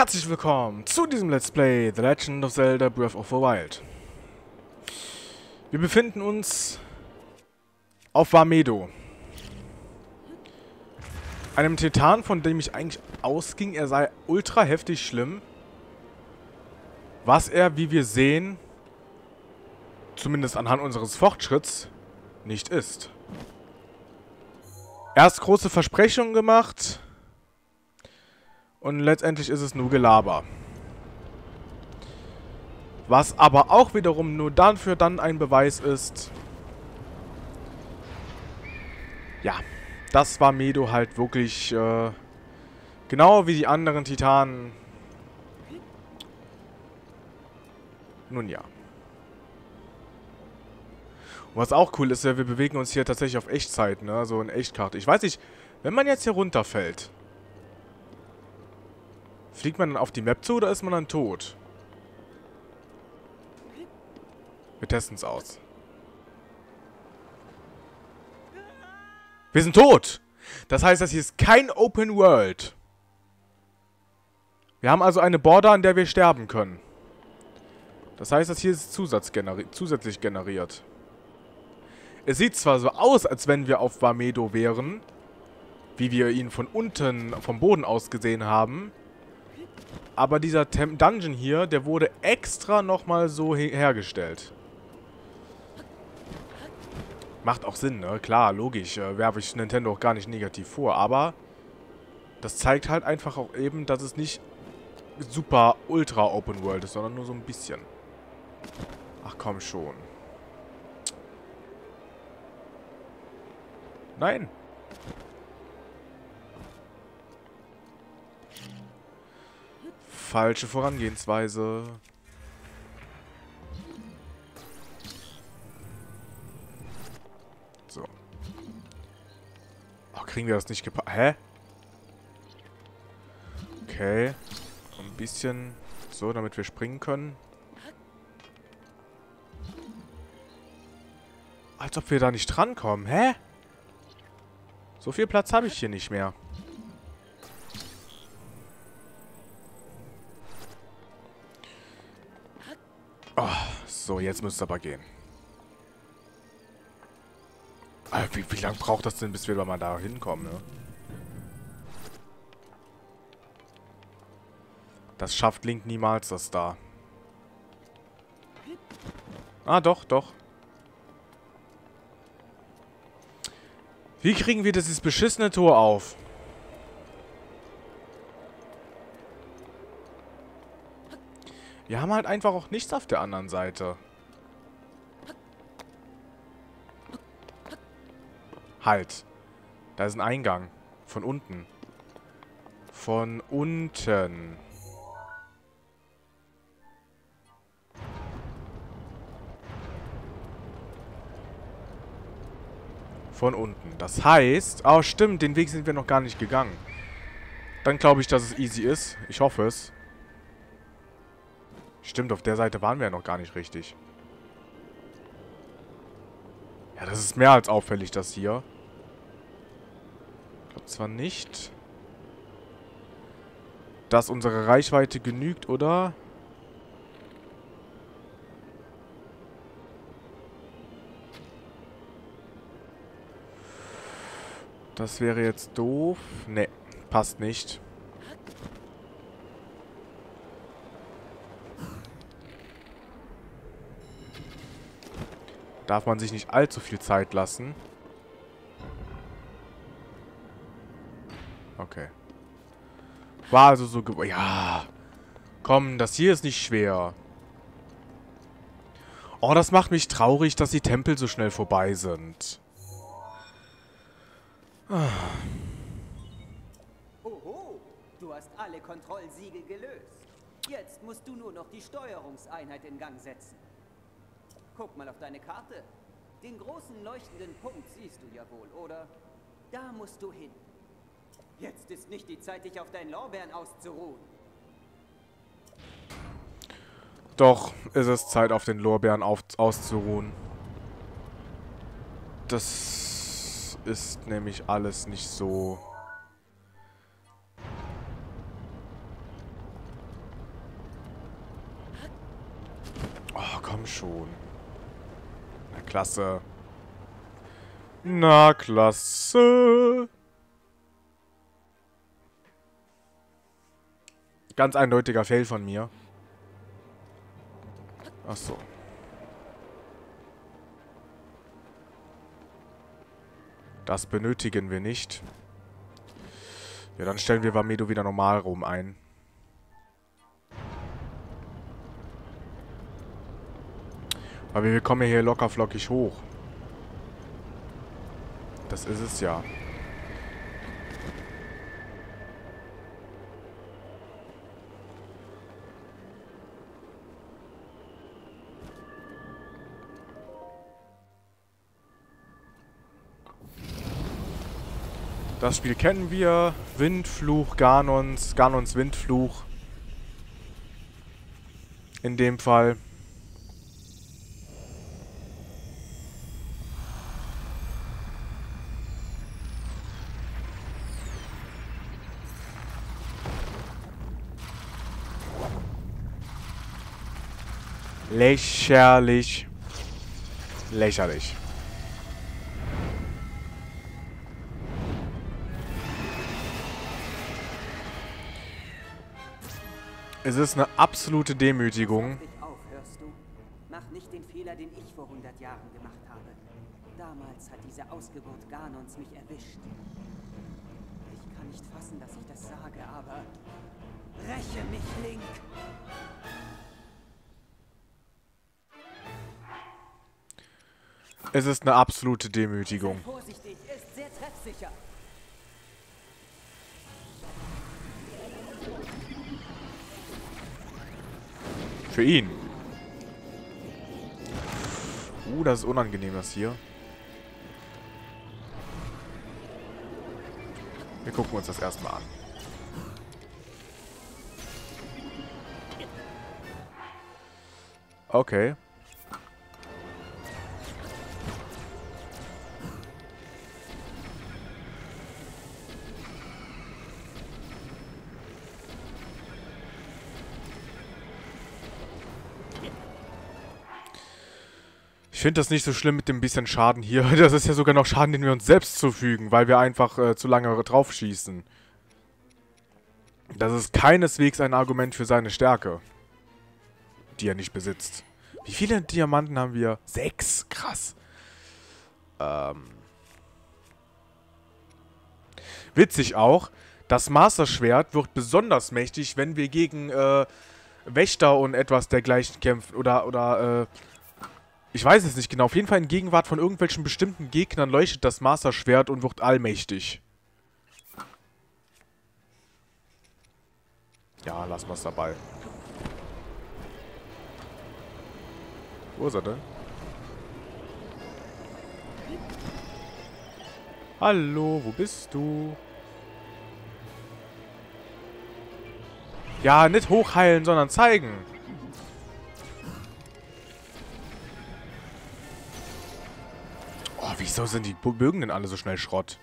Herzlich willkommen zu diesem Let's Play The Legend of Zelda Breath of the Wild. Wir befinden uns auf Varmedo. Einem Titan, von dem ich eigentlich ausging, er sei ultra heftig schlimm. Was er, wie wir sehen, zumindest anhand unseres Fortschritts, nicht ist. Erst große Versprechungen gemacht und letztendlich ist es nur Gelaber. Was aber auch wiederum nur dafür dann ein Beweis ist. Ja, das war Medo halt wirklich äh, genau wie die anderen Titanen. Nun ja. Was auch cool ist, wir bewegen uns hier tatsächlich auf Echtzeit, ne? So in Echtkarte. Ich weiß nicht, wenn man jetzt hier runterfällt, Fliegt man dann auf die Map zu oder ist man dann tot? Wir testen es aus. Wir sind tot! Das heißt, das hier ist kein Open World. Wir haben also eine Border, an der wir sterben können. Das heißt, das hier ist generi zusätzlich generiert. Es sieht zwar so aus, als wenn wir auf Vamedo wären, wie wir ihn von unten, vom Boden aus gesehen haben, aber dieser Tem Dungeon hier, der wurde extra nochmal so he hergestellt. Macht auch Sinn, ne? Klar, logisch. Äh, werfe ich Nintendo auch gar nicht negativ vor. Aber das zeigt halt einfach auch eben, dass es nicht super ultra Open World ist, sondern nur so ein bisschen. Ach komm schon. Nein. Falsche Vorangehensweise. So. Oh, kriegen wir das nicht gepackt? Hä? Okay. Ein bisschen so, damit wir springen können. Als ob wir da nicht drankommen. Hä? So viel Platz habe ich hier nicht mehr. Jetzt müsste es aber gehen. Alter, wie, wie lange braucht das denn, bis wir mal da hinkommen, ne? Das schafft Link niemals, das da. Ah, doch, doch. Wie kriegen wir dieses beschissene Tor auf? Wir haben halt einfach auch nichts auf der anderen Seite. Halt. Da ist ein Eingang. Von unten. Von unten. Von unten. Das heißt... Oh, stimmt. Den Weg sind wir noch gar nicht gegangen. Dann glaube ich, dass es easy ist. Ich hoffe es. Stimmt, auf der Seite waren wir ja noch gar nicht richtig. Ja, das ist mehr als auffällig, das hier. Ich glaube zwar nicht, dass unsere Reichweite genügt, oder? Das wäre jetzt doof. Ne, passt nicht. Darf man sich nicht allzu viel Zeit lassen. Okay. War also so... Ja. Komm, das hier ist nicht schwer. Oh, das macht mich traurig, dass die Tempel so schnell vorbei sind. Oho, du hast alle Kontrollsiegel gelöst. Jetzt musst du nur noch die Steuerungseinheit in Gang setzen. Guck mal auf deine Karte. Den großen leuchtenden Punkt siehst du ja wohl, oder? Da musst du hin. Jetzt ist nicht die Zeit, dich auf deinen Lorbeeren auszuruhen. Doch, ist es Zeit, auf den Lorbeeren auf auszuruhen. Das ist nämlich alles nicht so... Oh, komm schon. Klasse. Na, klasse. Ganz eindeutiger Fail von mir. Ach so. Das benötigen wir nicht. Ja, dann stellen wir Vamedo wieder normal rum ein. Aber wir kommen hier locker flockig hoch. Das ist es ja. Das Spiel kennen wir. Windfluch, Ganons, Ganons Windfluch. In dem Fall. Lächerlich. Lächerlich. Es ist eine absolute Demütigung. Auf? Mach nicht den Fehler, den ich vor 100 Jahren gemacht habe. Damals hat diese Ausgeburt Ganons mich erwischt. Ich kann nicht fassen, dass ich das sage, aber... Räche mich, Link! Es ist eine absolute Demütigung. Sei vorsichtig, ist sehr treffsicher. Für ihn. Uh, das ist unangenehm, das hier. Wir gucken uns das erstmal an. Okay. Ich finde das nicht so schlimm mit dem bisschen Schaden hier. Das ist ja sogar noch Schaden, den wir uns selbst zufügen, weil wir einfach äh, zu lange drauf schießen. Das ist keineswegs ein Argument für seine Stärke. Die er nicht besitzt. Wie viele Diamanten haben wir? Sechs. Krass. Ähm. Witzig auch, das Master-Schwert wird besonders mächtig, wenn wir gegen äh, Wächter und etwas dergleichen kämpfen. Oder, oder, äh, ich weiß es nicht genau. Auf jeden Fall in Gegenwart von irgendwelchen bestimmten Gegnern leuchtet das Master-Schwert und wird allmächtig. Ja, lassen wir es dabei. Wo ist er denn? Hallo, wo bist du? Ja, nicht hochheilen, sondern zeigen. Wieso sind die Bögen denn alle so schnell Schrott?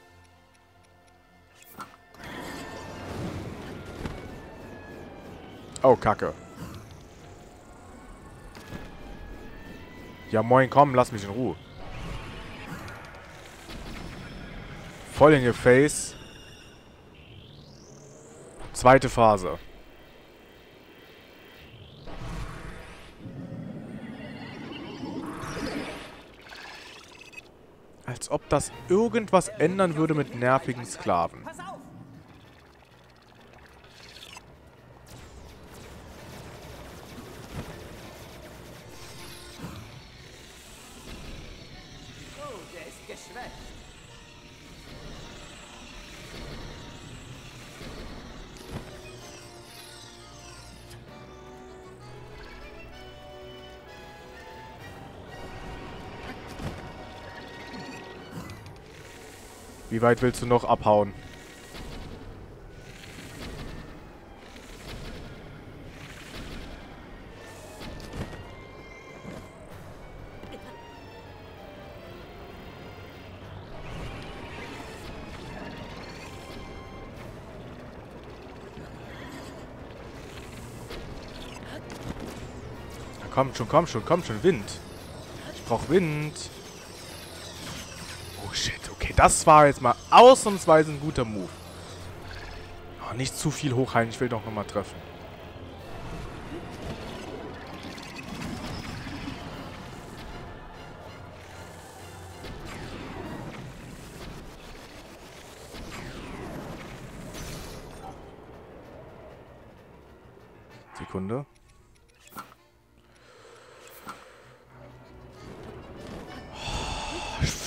Oh, Kacke. Ja, moin, komm, lass mich in Ruhe. Voll in your face. Zweite Phase. Das irgendwas ändern würde mit nervigen Sklaven. Oh, der ist geschwächt. Wie weit willst du noch abhauen? Komm schon, komm schon, komm schon. Wind. Ich brauch Wind. Das war jetzt mal ausnahmsweise ein guter Move. Oh, nicht zu viel hochheilen. Ich will doch nochmal treffen. Sekunde.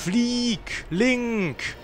Flieg! Link!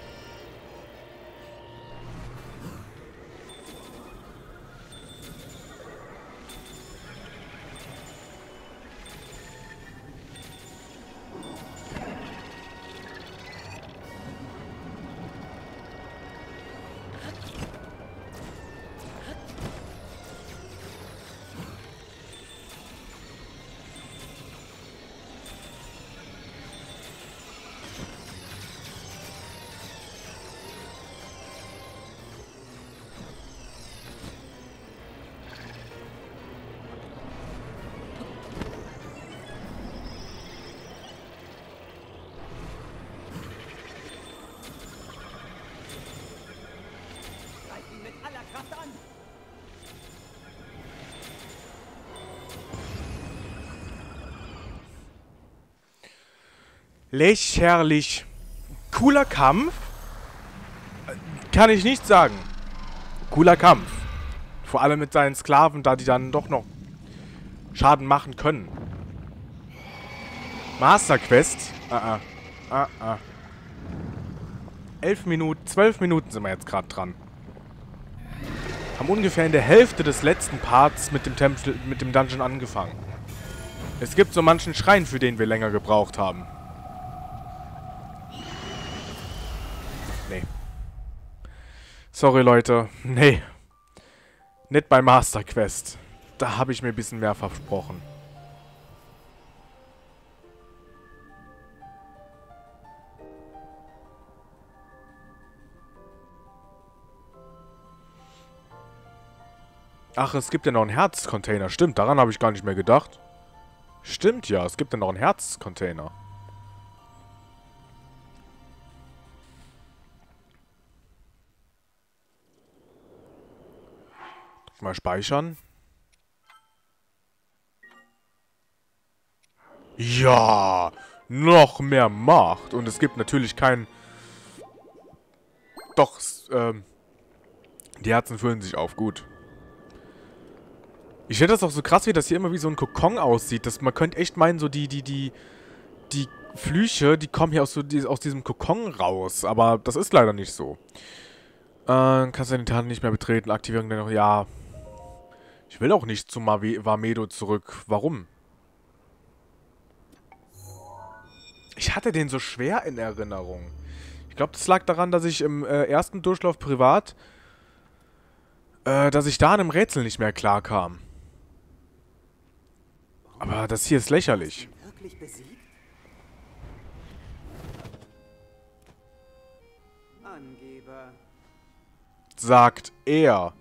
Lächerlich. Cooler Kampf? Kann ich nicht sagen. Cooler Kampf. Vor allem mit seinen Sklaven, da die dann doch noch Schaden machen können. Master Quest? Ah, ah. Ah, ah. Elf Minuten, zwölf Minuten sind wir jetzt gerade dran. Haben ungefähr in der Hälfte des letzten Parts mit dem Tempel, mit dem Dungeon angefangen. Es gibt so manchen Schrein, für den wir länger gebraucht haben. Sorry, Leute. Nee. Nicht bei Master Quest. Da habe ich mir ein bisschen mehr versprochen. Ach, es gibt ja noch einen Herzcontainer. Stimmt, daran habe ich gar nicht mehr gedacht. Stimmt ja, es gibt ja noch einen Herzcontainer. Mal speichern. Ja, noch mehr Macht. Und es gibt natürlich kein... Doch, ähm... Die Herzen füllen sich auf, gut. Ich finde das auch so krass, wie das hier immer wie so ein Kokon aussieht. Das, man könnte echt meinen, so die, die, die... Die Flüche, die kommen hier aus, so, die, aus diesem Kokon raus. Aber das ist leider nicht so. Äh, kannst du den Tarn nicht mehr betreten. Aktivierung dennoch... Ja... Ich will auch nicht zu Vamedo zurück. Warum? Ich hatte den so schwer in Erinnerung. Ich glaube, das lag daran, dass ich im äh, ersten Durchlauf privat, äh, dass ich da an einem Rätsel nicht mehr klar kam. Aber das hier ist lächerlich. Ihn wirklich besiegt? Angeber. Sagt er.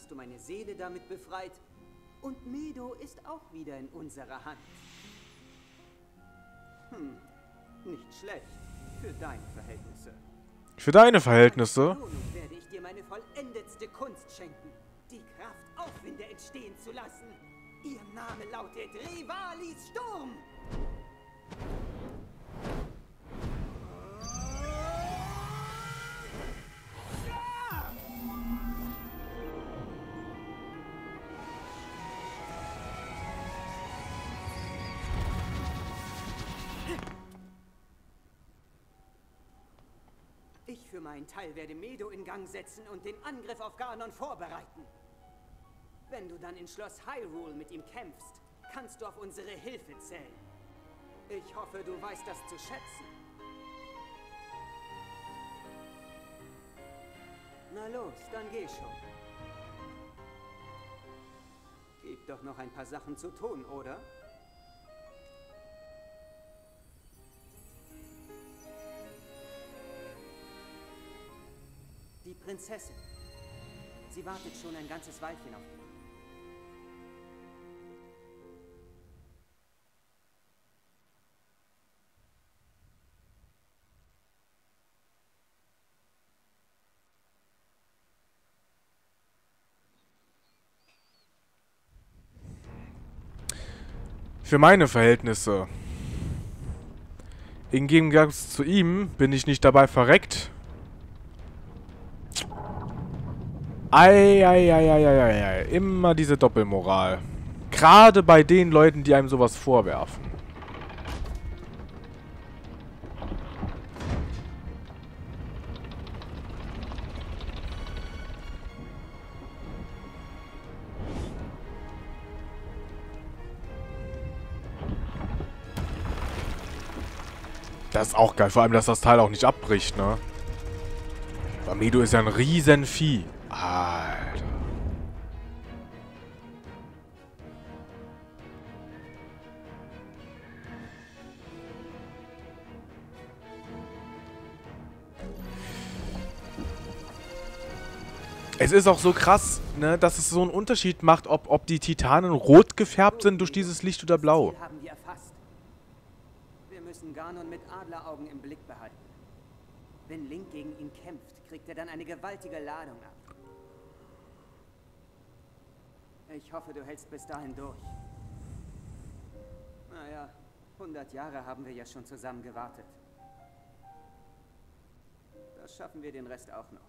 Hast du meine Seele damit befreit. Und Medo ist auch wieder in unserer Hand. Hm, nicht schlecht. Für deine Verhältnisse. Für deine Verhältnisse. Nun werde ich dir meine vollendetste Kunst schenken. Die Kraft, Aufwinde entstehen zu lassen. Ihr Name lautet Rivalis Sturm. Meinen Teil werde Medo in Gang setzen und den Angriff auf Ganon vorbereiten. Wenn du dann in Schloss Hyrule mit ihm kämpfst, kannst du auf unsere Hilfe zählen. Ich hoffe, du weißt das zu schätzen. Na los, dann geh schon. Gibt doch noch ein paar Sachen zu tun, oder? Prinzessin. Sie wartet schon ein ganzes Weilchen auf dich. Für meine Verhältnisse. Im Gegensatz zu ihm bin ich nicht dabei verreckt. Eieieiei. Immer diese Doppelmoral. Gerade bei den Leuten, die einem sowas vorwerfen. Das ist auch geil. Vor allem, dass das Teil auch nicht abbricht, ne? Bamedo ist ja ein riesen Vieh. Alter. Es ist auch so krass, ne, dass es so einen Unterschied macht, ob, ob die Titanen rot gefärbt sind durch dieses Licht oder blau. Ziel haben wir erfasst. Wir müssen Ganon mit Adleraugen im Blick behalten. Wenn Link gegen ihn kämpft, kriegt er dann eine gewaltige Ladung ab. Ich hoffe, du hältst bis dahin durch. Naja, 100 Jahre haben wir ja schon zusammen gewartet. Das schaffen wir den Rest auch noch.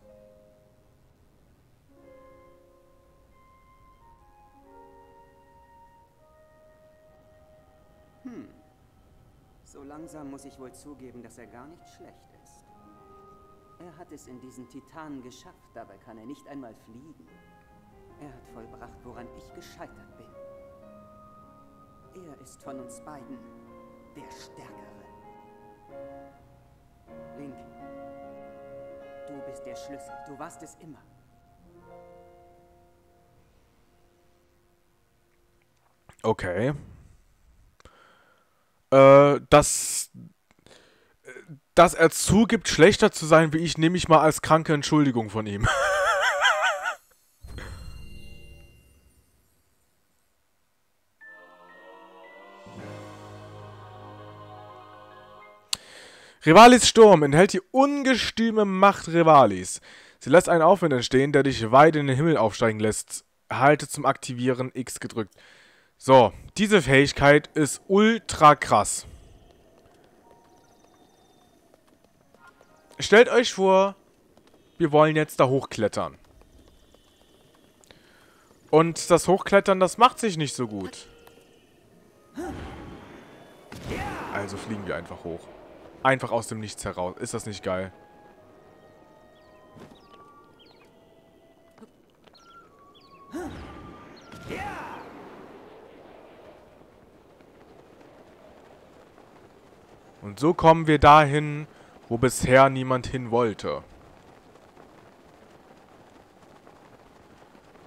Hm. So langsam muss ich wohl zugeben, dass er gar nicht schlecht ist. Er hat es in diesen Titanen geschafft, dabei kann er nicht einmal fliegen. Er hat vollbracht, woran ich gescheitert bin. Er ist von uns beiden der Stärkere. Link, du bist der Schlüssel. Du warst es immer. Okay. Äh, dass, dass er zugibt, schlechter zu sein wie ich, nehme ich mal als kranke Entschuldigung von ihm. Rivalis Sturm enthält die ungestüme Macht Rivalis. Sie lässt einen Aufwind entstehen, der dich weit in den Himmel aufsteigen lässt. Halte zum Aktivieren X gedrückt. So, diese Fähigkeit ist ultra krass. Stellt euch vor, wir wollen jetzt da hochklettern. Und das Hochklettern, das macht sich nicht so gut. Also fliegen wir einfach hoch. Einfach aus dem Nichts heraus. Ist das nicht geil? Und so kommen wir dahin, wo bisher niemand hin wollte.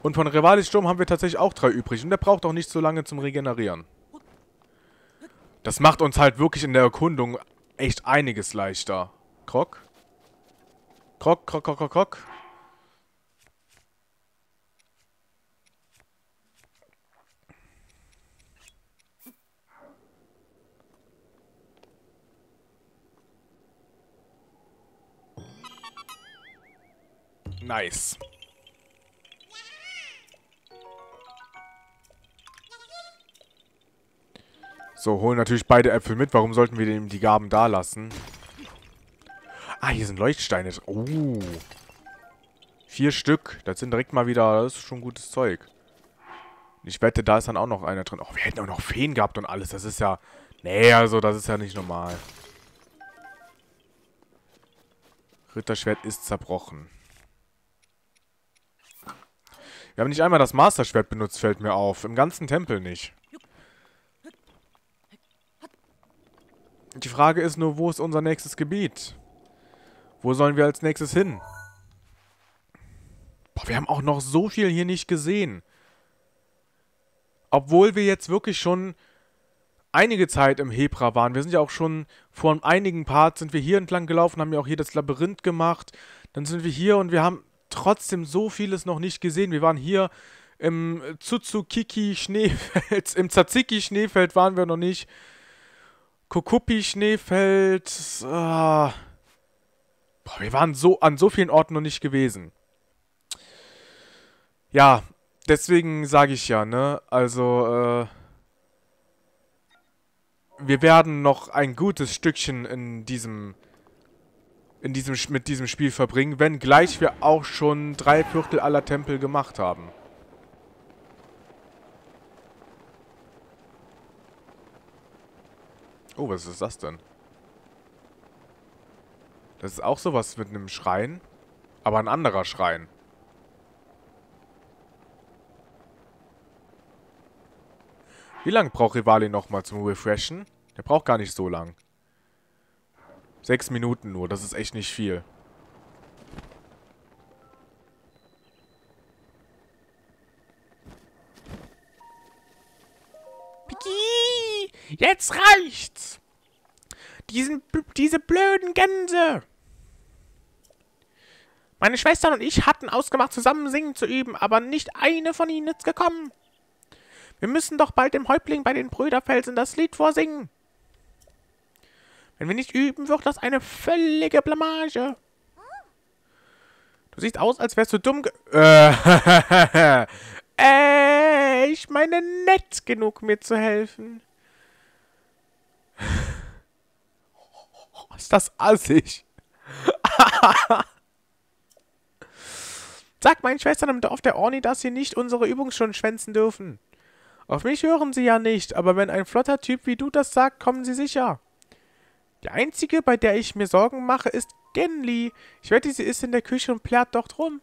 Und von Rivalis Sturm haben wir tatsächlich auch drei übrig. Und der braucht auch nicht so lange zum Regenerieren. Das macht uns halt wirklich in der Erkundung echt einiges leichter. Krok? Krok, krok, krok, krok, krok. Nice. So, holen natürlich beide Äpfel mit. Warum sollten wir ihm die Gaben da lassen? Ah, hier sind Leuchtsteine. Oh. Vier Stück. Das sind direkt mal wieder... Das ist schon gutes Zeug. Ich wette, da ist dann auch noch einer drin. Oh, wir hätten auch noch Feen gehabt und alles. Das ist ja... Nee, also das ist ja nicht normal. Ritterschwert ist zerbrochen. Wir haben nicht einmal das Masterschwert benutzt, fällt mir auf. Im ganzen Tempel nicht. Die Frage ist nur, wo ist unser nächstes Gebiet? Wo sollen wir als nächstes hin? Boah, wir haben auch noch so viel hier nicht gesehen. Obwohl wir jetzt wirklich schon einige Zeit im Hebra waren. Wir sind ja auch schon vor einigen Parts sind wir hier entlang gelaufen, haben ja auch hier das Labyrinth gemacht. Dann sind wir hier und wir haben trotzdem so vieles noch nicht gesehen. Wir waren hier im Tsuzukiki Schneefeld, im Tzatziki Schneefeld waren wir noch nicht. Kokupi Schneefeld. Ah. Boah, wir waren so an so vielen Orten noch nicht gewesen. Ja, deswegen sage ich ja, ne? Also, äh, wir werden noch ein gutes Stückchen in diesem, in diesem, mit diesem Spiel verbringen, wenngleich wir auch schon drei Viertel aller Tempel gemacht haben. Oh, was ist das denn? Das ist auch sowas mit einem Schrein, aber ein anderer Schrein. Wie lange braucht Rivali nochmal zum Refreshen? Der braucht gar nicht so lang. Sechs Minuten nur, das ist echt nicht viel. Jetzt reicht's. Diesen, diese blöden Gänse. Meine Schwestern und ich hatten ausgemacht, zusammen singen zu üben, aber nicht eine von ihnen ist gekommen. Wir müssen doch bald dem Häuptling bei den Brüderfelsen das Lied vorsingen. Wenn wir nicht üben, wird das eine völlige Blamage. Du siehst aus, als wärst du dumm ge... Äh, äh, ich meine nett genug, mir zu helfen. Das assig? Sag meinen Schwestern im Dorf der Orni, dass sie nicht unsere Übungsstunden schwänzen dürfen. Auf mich hören sie ja nicht, aber wenn ein flotter Typ wie du das sagt, kommen sie sicher. Die einzige, bei der ich mir Sorgen mache, ist Genli. Ich wette, sie ist in der Küche und plärt dort rum.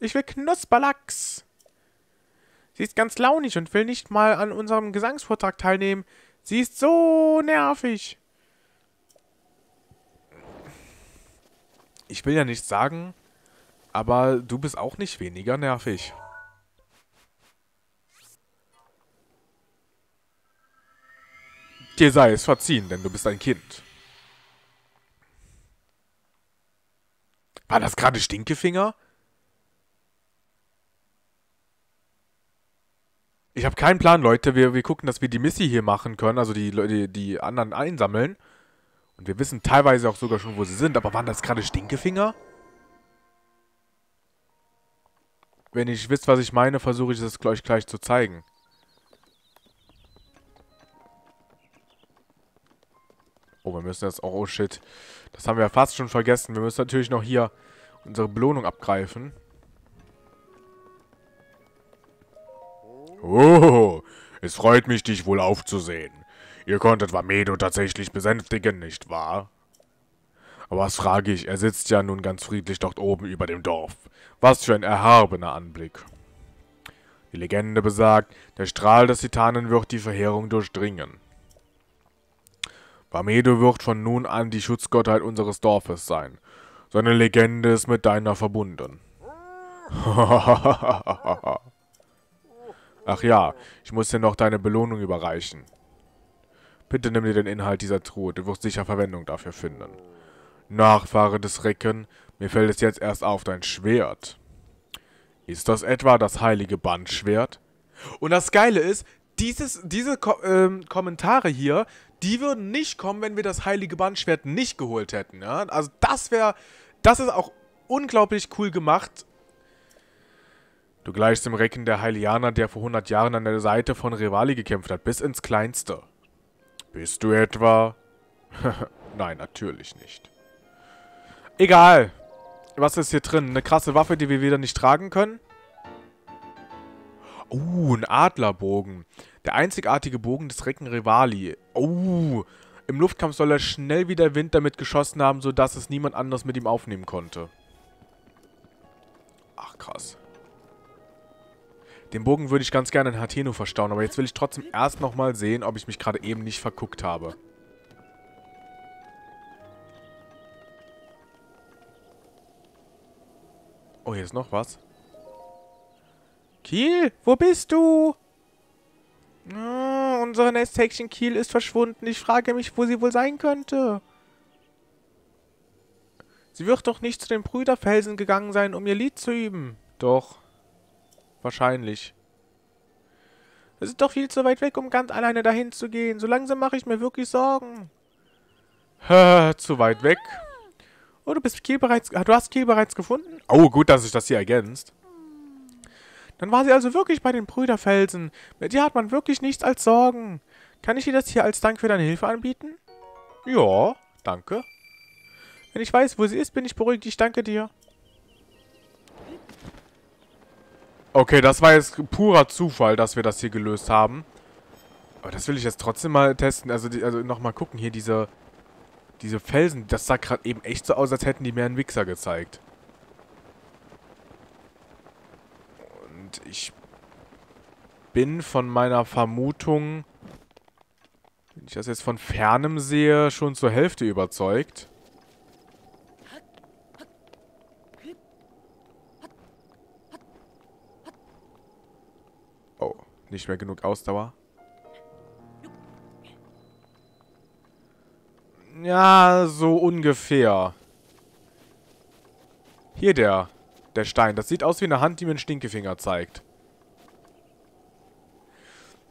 Ich will Knusperlachs. Sie ist ganz launig und will nicht mal an unserem Gesangsvortrag teilnehmen. Sie ist so nervig. Ich will ja nichts sagen, aber du bist auch nicht weniger nervig. Dir sei es verziehen, denn du bist ein Kind. War das gerade Stinkefinger? Ich habe keinen Plan, Leute. Wir, wir gucken, dass wir die Missy hier machen können, also die Leute, die anderen einsammeln. Und wir wissen teilweise auch sogar schon, wo sie sind. Aber waren das gerade Stinkefinger? Wenn ich wisst, was ich meine, versuche ich es euch gleich zu zeigen. Oh, wir müssen jetzt auch... Oh, shit. Das haben wir fast schon vergessen. Wir müssen natürlich noch hier unsere Belohnung abgreifen. Oh, es freut mich, dich wohl aufzusehen. Ihr konntet Vamedo tatsächlich besänftigen, nicht wahr? Aber was frage ich, er sitzt ja nun ganz friedlich dort oben über dem Dorf. Was für ein erhabener Anblick. Die Legende besagt, der Strahl des Titanen wird die Verheerung durchdringen. Vamedo wird von nun an die Schutzgottheit unseres Dorfes sein. Seine Legende ist mit deiner verbunden. Ach ja, ich muss dir noch deine Belohnung überreichen. Bitte nimm dir den Inhalt dieser Truhe, du wirst sicher Verwendung dafür finden. Nachfahre des Recken, mir fällt es jetzt erst auf, dein Schwert. Ist das etwa das heilige Bandschwert? Und das Geile ist, dieses, diese Ko ähm, Kommentare hier, die würden nicht kommen, wenn wir das heilige Bandschwert nicht geholt hätten. Ja? Also das wäre, das ist auch unglaublich cool gemacht. Du gleichst dem Recken der Heilianer, der vor 100 Jahren an der Seite von Rivali gekämpft hat, bis ins Kleinste. Bist du etwa? Nein, natürlich nicht. Egal. Was ist hier drin? Eine krasse Waffe, die wir wieder nicht tragen können? Uh, ein Adlerbogen. Der einzigartige Bogen des Recken Rivali. Oh, im Luftkampf soll er schnell wie der Wind damit geschossen haben, sodass es niemand anders mit ihm aufnehmen konnte. Ach, krass. Den Bogen würde ich ganz gerne in Hateno verstauen, aber jetzt will ich trotzdem erst nochmal sehen, ob ich mich gerade eben nicht verguckt habe. Oh, hier ist noch was. Kiel, wo bist du? Oh, unsere Nesthäkchen Kiel ist verschwunden. Ich frage mich, wo sie wohl sein könnte. Sie wird doch nicht zu den Brüderfelsen gegangen sein, um ihr Lied zu üben. Doch. Wahrscheinlich. Es ist doch viel zu weit weg, um ganz alleine dahin zu gehen. So langsam mache ich mir wirklich Sorgen. Zu weit weg. Oh, du bist Kiel bereits... Du hast Kiel bereits gefunden? Oh, gut, dass sich das hier ergänzt. Dann war sie also wirklich bei den Brüderfelsen. Mit ihr hat man wirklich nichts als Sorgen. Kann ich dir das hier als Dank für deine Hilfe anbieten? Ja, danke. Wenn ich weiß, wo sie ist, bin ich beruhigt. Ich danke dir. Okay, das war jetzt purer Zufall, dass wir das hier gelöst haben. Aber das will ich jetzt trotzdem mal testen. Also, also nochmal gucken. Hier diese, diese Felsen. Das sah gerade eben echt so aus, als hätten die mir einen Wichser gezeigt. Und ich bin von meiner Vermutung, wenn ich das jetzt von Fernem sehe, schon zur Hälfte überzeugt. Oh, nicht mehr genug Ausdauer. Ja, so ungefähr. Hier der, der Stein. Das sieht aus wie eine Hand, die mir einen Stinkefinger zeigt.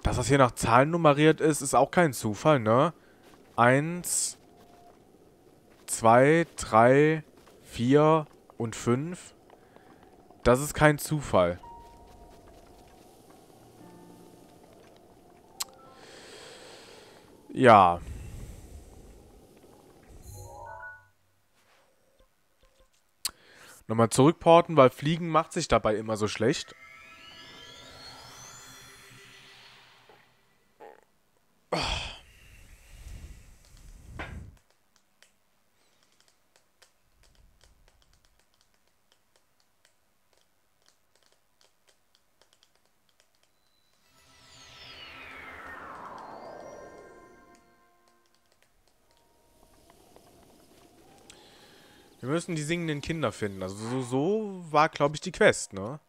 Dass das hier nach Zahlen nummeriert ist, ist auch kein Zufall, ne? Eins, zwei, drei, vier und fünf. Das ist kein Zufall. Ja. Nochmal zurückporten, weil Fliegen macht sich dabei immer so schlecht. Wir müssen die singenden Kinder finden. Also so, so war, glaube ich, die Quest, ne?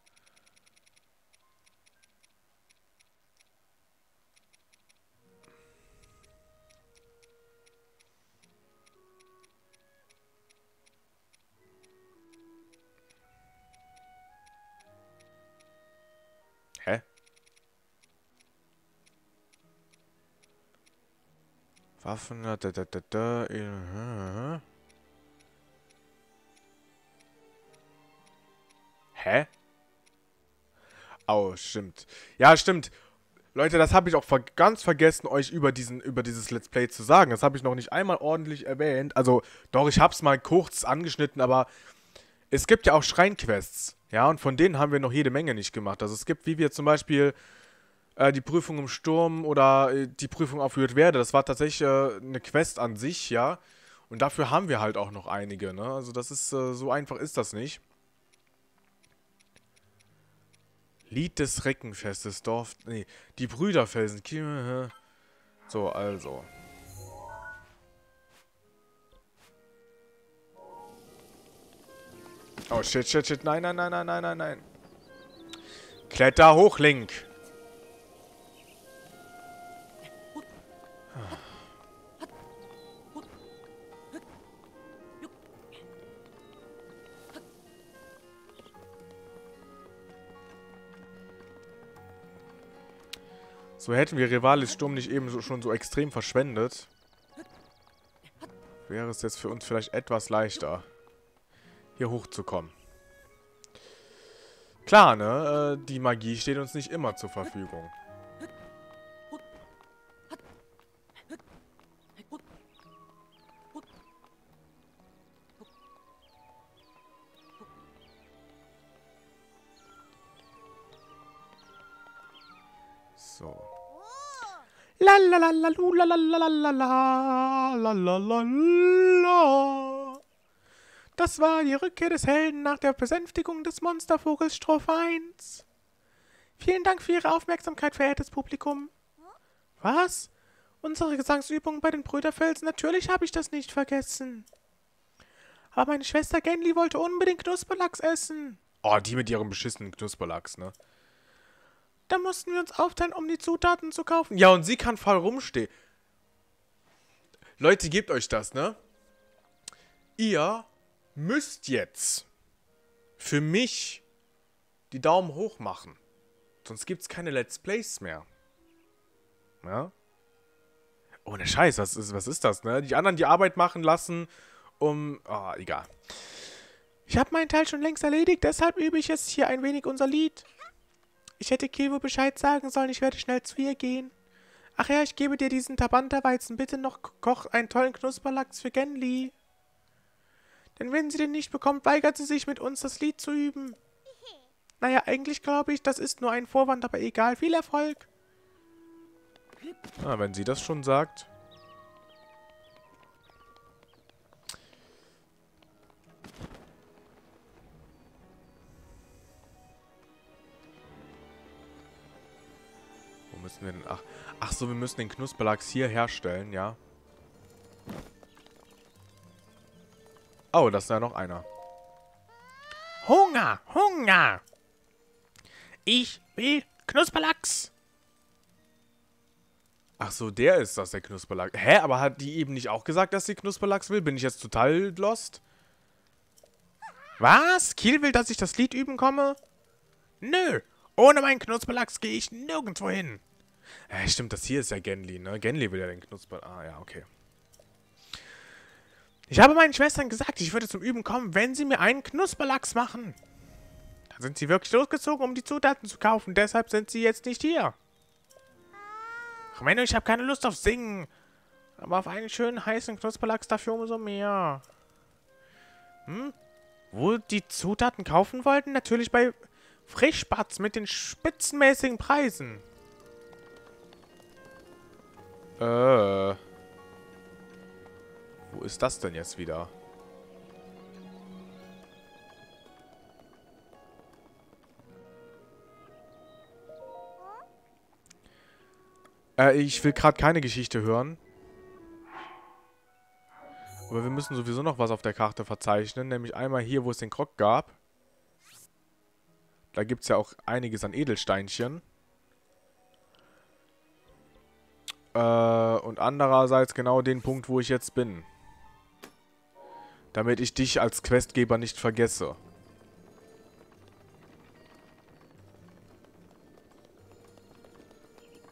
Hä? Waffen, da, da, da, da, äh, Hä? Oh, stimmt. Ja, stimmt. Leute, das habe ich auch ver ganz vergessen, euch über, diesen, über dieses Let's Play zu sagen. Das habe ich noch nicht einmal ordentlich erwähnt. Also, doch, ich habe es mal kurz angeschnitten, aber es gibt ja auch Schreinquests. Ja, und von denen haben wir noch jede Menge nicht gemacht. Also, es gibt, wie wir zum Beispiel äh, die Prüfung im Sturm oder äh, die Prüfung auf Werde. Das war tatsächlich äh, eine Quest an sich, ja. Und dafür haben wir halt auch noch einige, ne? Also, das ist, äh, so einfach ist das nicht. Lied des Reckenfestes, Dorf... Nee, die Brüderfelsen. So, also. Oh, shit, shit, shit. Nein, nein, nein, nein, nein, nein, nein. Kletter hoch, Link. So hätten wir Rivalis Sturm nicht eben so, schon so extrem verschwendet, wäre es jetzt für uns vielleicht etwas leichter, hier hochzukommen. Klar, ne? Äh, die Magie steht uns nicht immer zur Verfügung. La la la la la la la la la la la la Das war die Rückkehr des Helden nach der Besänftigung des Monstervogels Strophe 1. Vielen Dank für Ihre Aufmerksamkeit, verehrtes Publikum. Was? Unsere Gesangsübungen bei den Brüderfelsen? Natürlich habe ich das nicht vergessen. Aber meine Schwester Genli wollte unbedingt Knusperlachs essen. Oh, die mit ihrem beschissenen Knusperlachs, ne? Da mussten wir uns aufteilen, um die Zutaten zu kaufen. Ja, und sie kann voll rumstehen. Leute, gebt euch das, ne? Ihr müsst jetzt für mich die Daumen hoch machen. Sonst gibt es keine Let's Plays mehr. Ja? Ohne Scheiß, was ist, was ist das, ne? Die anderen die Arbeit machen lassen, um... Oh, egal. Ich habe meinen Teil schon längst erledigt, deshalb übe ich jetzt hier ein wenig unser Lied. Ich hätte Kevo Bescheid sagen sollen, ich werde schnell zu ihr gehen. Ach ja, ich gebe dir diesen Tabanta-Weizen. Bitte noch koch einen tollen Knusperlachs für Genli. Denn wenn sie den nicht bekommt, weigert sie sich, mit uns das Lied zu üben. Naja, eigentlich glaube ich, das ist nur ein Vorwand, aber egal. Viel Erfolg. Ah, wenn sie das schon sagt. Müssen wir denn... Ach, ach so, wir müssen den Knusperlachs hier herstellen, ja. Oh, das ist ja noch einer. Hunger, Hunger. Ich will Knusperlachs. Ach so, der ist das, der Knusperlachs. Hä, aber hat die eben nicht auch gesagt, dass sie Knusperlachs will? Bin ich jetzt total lost? Was? Kiel will, dass ich das Lied üben komme? Nö, ohne meinen Knusperlachs gehe ich nirgendwo hin. Äh, stimmt, das hier ist ja Genli, ne? Genli will ja den Knusper... Ah, ja, okay. Ich habe meinen Schwestern gesagt, ich würde zum Üben kommen, wenn sie mir einen Knusperlachs machen. Da sind sie wirklich losgezogen, um die Zutaten zu kaufen. Deshalb sind sie jetzt nicht hier. Ach Menno, ich habe keine Lust auf Singen. Aber auf einen schönen heißen Knusperlachs dafür umso mehr. Hm? Wo die Zutaten kaufen wollten? Natürlich bei Frischspatz mit den spitzenmäßigen Preisen. Äh. Wo ist das denn jetzt wieder? Äh, ich will gerade keine Geschichte hören. Aber wir müssen sowieso noch was auf der Karte verzeichnen. Nämlich einmal hier, wo es den Krog gab. Da gibt es ja auch einiges an Edelsteinchen. Äh, und andererseits genau den Punkt, wo ich jetzt bin. Damit ich dich als Questgeber nicht vergesse.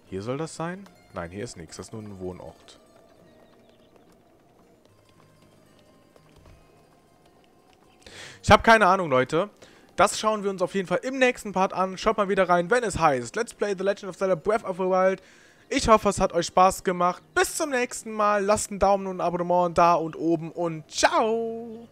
Hier soll das sein? Nein, hier ist nichts. Das ist nur ein Wohnort. Ich habe keine Ahnung, Leute. Das schauen wir uns auf jeden Fall im nächsten Part an. Schaut mal wieder rein, wenn es heißt Let's Play The Legend of Zelda Breath of the Wild. Ich hoffe, es hat euch Spaß gemacht. Bis zum nächsten Mal. Lasst einen Daumen und ein Abonnement da und oben und ciao.